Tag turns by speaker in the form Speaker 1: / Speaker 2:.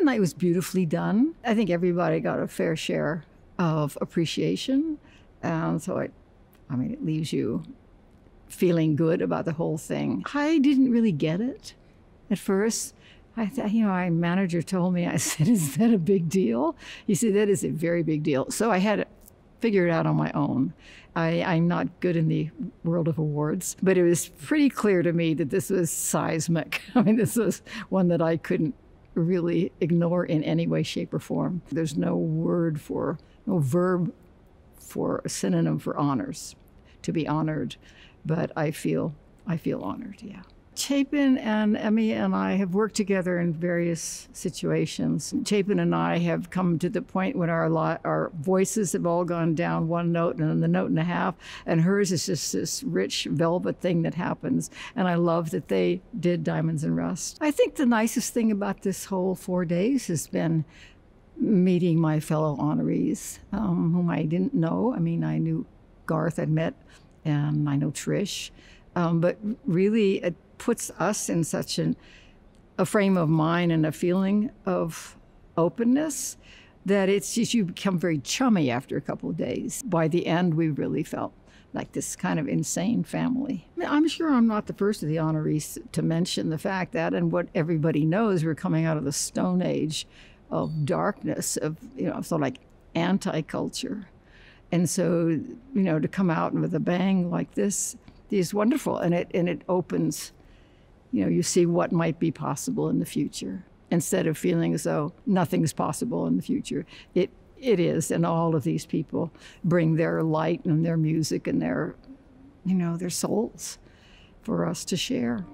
Speaker 1: the night was beautifully done. I think everybody got a fair share of appreciation. And so it, I mean, it leaves you feeling good about the whole thing. I didn't really get it at first. I thought, you know, my manager told me, I said, Is that a big deal? He said, That is a very big deal. So I had to figure it out on my own. I, I'm not good in the world of awards, but it was pretty clear to me that this was seismic. I mean, this was one that I couldn't really ignore in any way, shape, or form. There's no word for, no verb for a synonym for honors, to be honored, but I feel, I feel honored, yeah. Chapin and Emmy and I have worked together in various situations. Chapin and I have come to the point when our lot, our voices have all gone down one note and the note and a half, and hers is just this rich velvet thing that happens. And I love that they did Diamonds and Rust. I think the nicest thing about this whole four days has been meeting my fellow honorees, um, whom I didn't know. I mean, I knew Garth I'd met, and I know Trish, um, but really. Puts us in such an, a frame of mind and a feeling of openness that it's just you become very chummy after a couple of days. By the end, we really felt like this kind of insane family. I mean, I'm sure I'm not the first of the honorees to mention the fact that, and what everybody knows, we're coming out of the Stone Age of darkness, of, you know, sort of like anti culture. And so, you know, to come out with a bang like this is wonderful. And it, and it opens you know, you see what might be possible in the future instead of feeling as though nothing's possible in the future. It it is, and all of these people bring their light and their music and their, you know, their souls for us to share.